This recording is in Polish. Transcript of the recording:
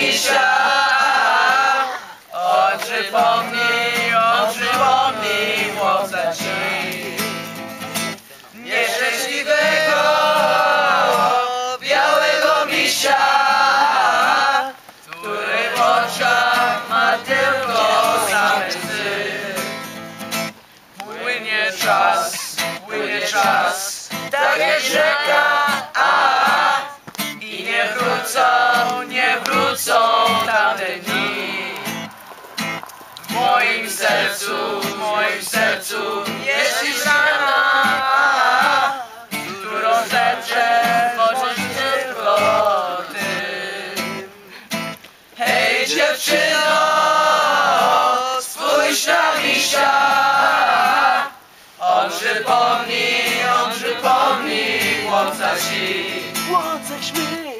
spójrz na misia. On przypomnij, on przypomnij chłopca ci. Nieszczęśliwego, białego misia, który w oczach ma tylko same. Płynie czas, płynie czas, tamte dni. W moim sercu, w moim sercu jest dziś rana, którą zeprzę możesz tylko ty. Hej dziewczyno, spójrz na misia. On przypomni, on przypomni chłopca ci śmieje Nieszczęśliwego